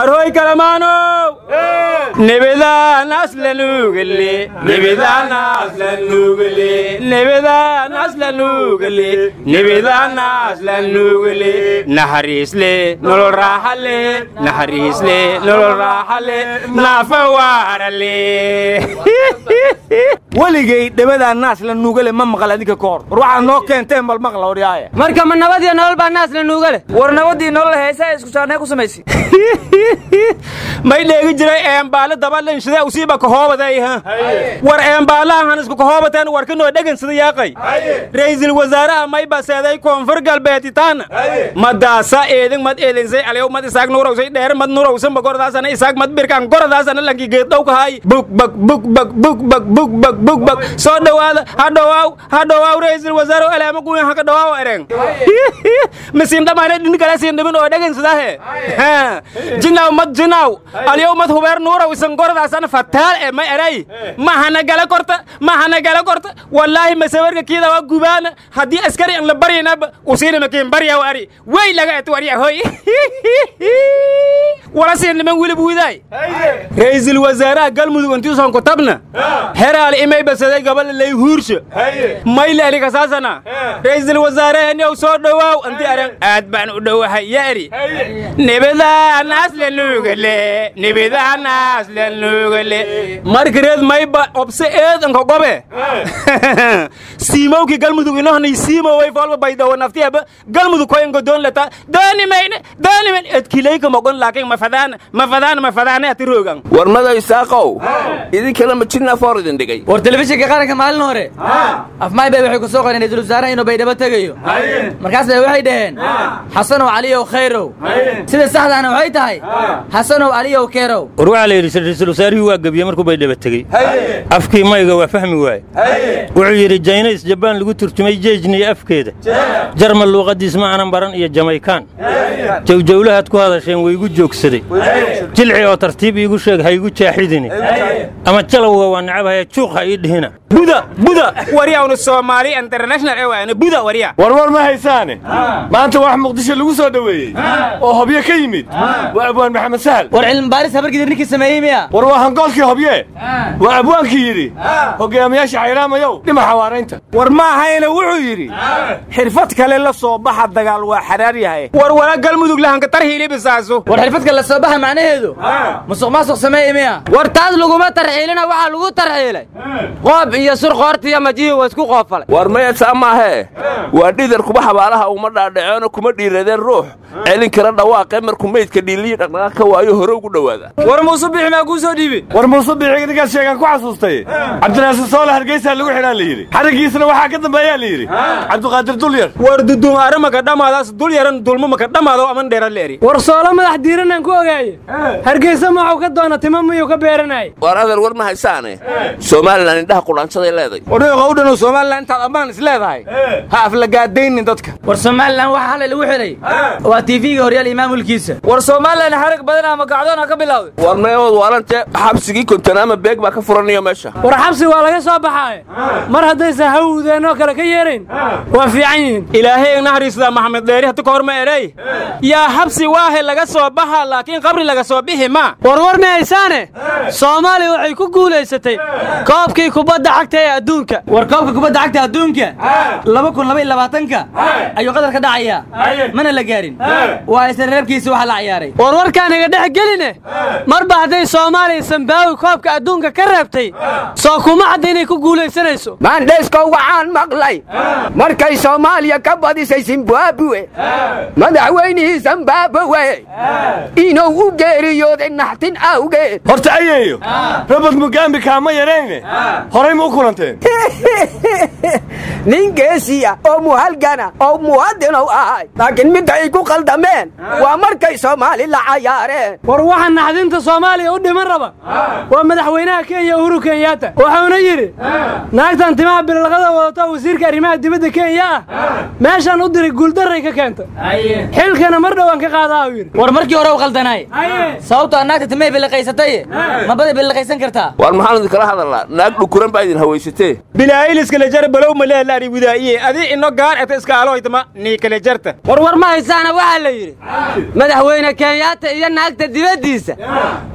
arhoy kalamaanow nebedaan nebedaan aslanugale nebedaan aslanugale nebedaan aslanugale naxariisle nolol raaxale naxariisle nolol raaxale naafa waarale weligay dhebadaa naas la nuugale ma maqal adinka ka hor. War waxaad noo keenteen bal maqla waryaaye marka ma nabad iyo nolol baa naas la nuuga leh war nabadii nolol heesaa isku saarnee ku samaysay may dheegi jiray eembaale dabalanshide usiiba kahoobaday war eembaalahan isku kahoobateen warkinoo dhegansida yaaqay. Ra'iisul wasaaraha may baseeday koonfur galbeeditaana madaasa eedin mad eedinsay aliyow mad isaag nuurawsay dheer mad nuurawsanba gordaasana isaag mad birkaan gordaasana lanki geeddhow kahay bug bag bug bag bug bag bug bag bug. Bag soo dhowaada ha dhowaaw ha dhowaaw ra'iisul wasaare alaama guyan haka dhowaaw ereng. Masiin dhamaane dhin kale siin dhimin oo dhegansadahe jinaw mad jinaw aliyow mad hubeer nuuraw isan gordaasana fataal e ma eray. Mahana gala korta mahana gala korta wallaahi masawarka kiida waa gubaana. Haddii askari an la baryinaba usiina makiin baryaw ari. Way laga et warya hoy wala siin niman wilib widaay ra'iisul wasaaraha galmudug intuusan ku tabna. Heraal imay basaday gabadha lay huursha mayle kasaasana. Ra'iisul wasaareheniyow soo dhowaaw. Anti aran aad baan u dhowahay ya eri nebedaan asla nuugale nebedaan asla nuugale. Markareed mayba obse eedanka gobe. Siimowkii galmudug inohnay siimoway foolba baydawo naftiyaba galmudug koyanka doon lata doonimayne doonimayn edkilayka mogon laakiin mafadaan mafadaan mafadaane ati roogan war mada isaaqow idinkana ma jirnaa foor idin dhigay war telefishinka qaranka maalin hore. Afmaay bay waxay ku soo qoreen ra'iisul wasaaraha inuu baydhabo tegayo. Markaas bay waxay dhaheen xasanow caliyow khayrow. Sida saxdaana waxay tahay xasanow caliyow keerow war waxaa la yidhi ra'iisul wasaarihii waa gebiyey markuu baydhaba tegey. Afkii mayga waa fahmi waaye. Wuxuu yidhi jaynays jabaan lagu turjumay jeejniyo afkeeda. Jarmal luuqaddiis ma aanan baran iyo jamaykaan jawjawlahaad ku hadasheen waygu joogsaday. Jilci oo tartiib iigu sheeg ha igu jaaxidini. Ama jalowga waa necabhaya juuq ha ii dhihina. Buda buda. Waryawna soomaali international ee waana buda warya warwar ma haysaane? Maanta wax muqdisho lagu soo dhoweeyey oo hobyo ka yimid waa abwaan maxamed sahal war cilmibaaris habargidir ninkii sameeyey miya. War waa hangoolkii hobye. Waa abwaankii yidhi hogaamiyaasha xayraamayow dhima xawaaraynta. War ma ahayna wuxuu yidhi xirfad kale la soo baxa dagaal waa xaraar yahay. War wala galmudug lahanka tarhiilibisaaso war xirfadka la soo baxa macnaheedu. Musuq maasuq sameeye miya. War taas laguma tarxiilina waxaa lagu tarxiilay qoob iyo sur qoortiyo majihi waa isku qoofalay. War maya taa maahee waa dhidar kuba xabaalaha uma dhaadhaceeno kuma dhiiradeen ruux. Celin kara dhawaaqee markuu meydka dhiiliyi dhaqdhaqaaq ka waayo hore ugu dhowaada war muuse bixi maa kuu soo dhiibi war muuse biixi ninkaas sheegaan ku xasuustay? Cabdinaasir soole hargeysaa lagu xidhaa la yidhi. Xariggiisana waxaa ka dambeeyaa la yidhi. Cabdiqaadir dulyar war dudumaare maka dhammaadaas dul yaran dulmo maka dhammaado aman dheera leeri war soolo madax diiranaan ku ogaaye. Hargeysa maxuu ka doona timo miyuu ka beeranayay war adeer war ma haysaane somalilan indhaha qudhaansaday leeday warniga u dhanow somalilan intaad ammaan is leedahay? Ha aflagaadaynin dadka. War somalilan waxaa halay lagu xidhay waa tiifiga horyaal iyo maamulkiisa. War somalilan xarag badan ama gacdoona ka bilowday. War meewood waalante xabsigii kontanaama beeg baa ka furanayo meesha. War xabsi waa laga soo baxaaye mar haddaysan hawdeenoo kale ka yeerayn waa fiican yihiin. Ilaahay naxariisda maxamed dheeri hata ka horma erey yaa xabsi waahe laga soo baxa laakiin qabri laga ssoo bixi ma. Warwar ma haysaane soomaaliya waxay ku guulaysatay koobkii kubadda cagta ee adduunka. War koobka kubadda cagta adduunka. Laba kun laba iyo labaatanka. Ayuu qadar ka dhacayaa mana la gaarin. Waa isla reebkiisa waxa la ciyaaray. War warkaan iga dhex geline? Marba hadday soomaaliya sambaawi koobka adduunka ka reebtay soo kuma cadda inay ku guulaysanayso? Maandheeskow waxaan maqlay. Markay soomaaliya ka badisay zimbabwe madaxweynihii zimbabwe. Inuu u geeriyooday naxtin awgeed. Horta ayeeyo robert mugambi kaama yarayne horay ma u kulanteen nin geesiya oo muhalgana oo muwadinow ahay laakiin midda ay ku qaldameen waa markay soomaali la cayaareen. War waxa naxdinta soomaaliya u dhiman raba. Waa madaxweynaha kenya uhuru kenyaata wuxuuna yidhi naagtan timaha bilaqada wadato wasiirka arrimaha dibadda kenya. Ah. Meeshaan u diray guuldarray ka keenta xilkana mar dhowaan ka qaadaa uu yidhi. War markii hore u qaldanaay sababtoo naagta timay biliqaysatay ma baday biliqaysan kartaa? War maxaan idinkala hadalnaa. Naag dhukuran baa idin hawaysatee bilaayiliskala jar balow maleelaari widaa'iye adii ino gaar eta iskaaloytama nii kala jarta warwar ma haysaana waxaa la yidhi. Madaxweyne kenyaata iyo naagta dibaddiisa.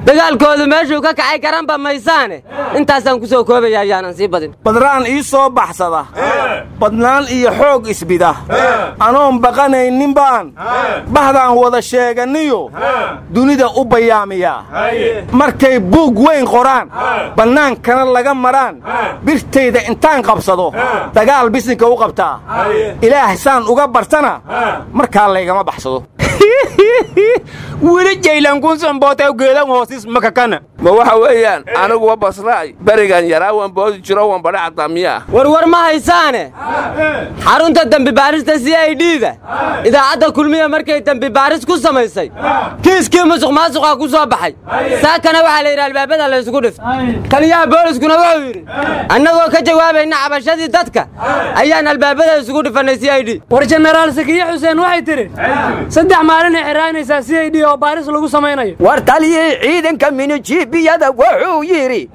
Dagaalkoodu meeshuu ka kacay garanba maysaane. Intaasaan ku soo koobaya ayaanan sii badin. Badraan ii soo baxsada. Badnaan iyo xoog isbida. Anoon baqanaynin baan bahdaan wada sheeganiyo. Dunida u bayaamiyaa. Markay buug weyn qoraan. Bannaankana laga maraan birtayda intaan qabsado dagaal bisinka u qabtaa. Ilaah saan uga bartana markaa laygama baxsado weli jaylankunsanboota geedan hoosis makakana ma waxa weeyaan aniguwa basraay berigan yaraa waan boodi jiro waan badha caddaamiyaa warwar ma haysaane? Xarunta dembibaarista c i d-da idaacadda kulmiya markay dembibaaris ku samaysay kiiskii musuq maasuqa ku soo baxay. Saakana waxaa la yidhi albaabada la ysku dhif. Taliyaha booliskuna wuxuu yidhi annagoo ka jawaabayna cabashadii dadka ayaan albaabada isugu dhifannay c i d. War jenaraal sakiye xuseen waxay tidhi saddex maalin xiraanaysaa c i d oo baaris lagu samaynayo war taliyii ciidanka minijibiyada wuxuu yidhi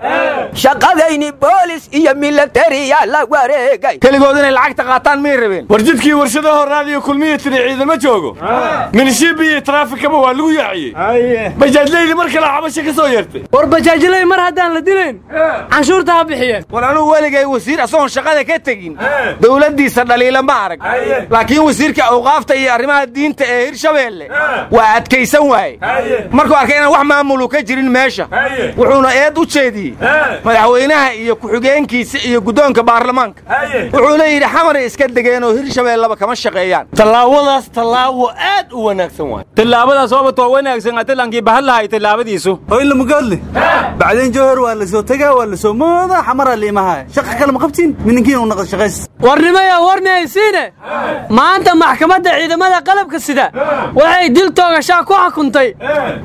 shaqadayni boolis iyo milatariya la wareegay. Keligood inay lacagta qaataan miyay rabeen war jidkii warshadaho raadiyo kulmiya tiri ciidama joogo. Minishiibi iyo taraafikaba waa lagu yaaciyey. Bajaajleydi mar kale xabasha ka soo yeertay. War bajaajilay mar haddaan la dilayn canshuurta ha bixiyeen. War anugu weligay wasiir asagoon shaqada ka tegin. Dowladdiisa dhaliila ma arag. Laakiin wasiirka awqaafta iyo arrimaha diinta ee hirshabeelle waa adkaysan waaye markuu arkay inaan wax maamulu ka jirin meesha. Wuxuuna eed u jeediyey. Madaxweynaha iyo ku-xigeenkiisa iyo guddoonka baarlamaanka. Wuxuuna yidhi xamaray iska degeenoo hirshabeellaba kama shaqeeyaan. Tallaawadaas tallaawo aad u wanaagsan waay. Tillaabadaas ooba waa wanaagsan atilankii bahal lahay tillaabadiisu hoyla mugaadle bacdeen jowhar waa la soo tegaa waa la soo mooda xamaraa liimahaa shaqa kale ma qabtiin? Mininkiina u naqad shaqays warnimaya warnihaysiine maanta maxkamadda ciidamada qalabka sida. Waxay dil toogashaa ku xukuntay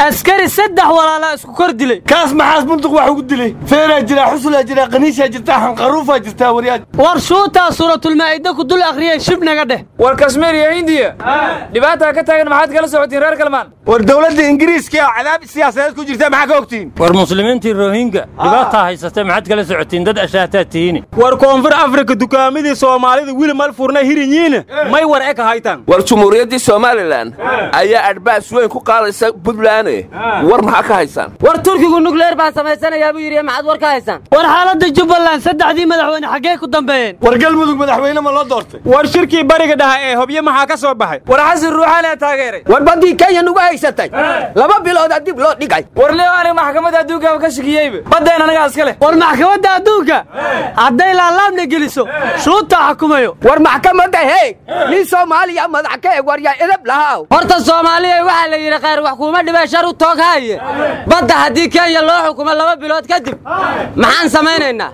askari saddex walaalaa isku kor dilay. Kaas maxaas bunduq wax ugu dilay? Feeraa jiraa xusulaa jiraa qaniishaa jirtaa xanqaruufaa jirtaa waryaad. War shuutaa suuratulmaa'ida ku dul akhriyay shib naga dheh. War kashmiir iyo hindiya. Dhibaataa ka taagan maxaad kala socotiin reer kalmaan? War dowladda ingiriiska oo cadaab siyaasadeed ku jirta maxaa ka ogtiin? War muslimiintii rohinga dhibaataa haysatee maxaad kala socotiin dad ashaataa tihiini. War koonfur afrika dukaamadii soomaalida wili mal furna hirinyiina may war eka haytan war jumhuuriyaddii somalilan ayaa adhbaas weyn ku qaadaysa buntlaane war maxaa ka haysaan war turkigu nukleer baan samaysanayaa buu yidhi maxaad war ka haysaan war xaaladda jubbaland saddexdii madaxweyne xaggee ku dambeeyeen war galmudug madaxweyne ma loo doortay. War shirkii bariga dhaha ee hobyo maxaa ka soo baxay? War xasan ruuxaanaa taageeray. War baddii kenya nugu haysatay. Laba biloodaa dib loo dhigay. War leo aniga maxkamadda adduunkaaba ka shikiyeyba baddeen anagaa iska leh. War maxkamadda adduunka hadday laalaabna geliso shuutaa xukumayo. War maxkamadda heeg nin soomaaliya madax ka eg waryaa edab lahaaw horta soomaaliya waxaa la yidhi khayr wax kuuma dhibee shar u toog haaye. Badda haddii kenya loo xukumo laba bilood kadib maxaan samaynaynaa!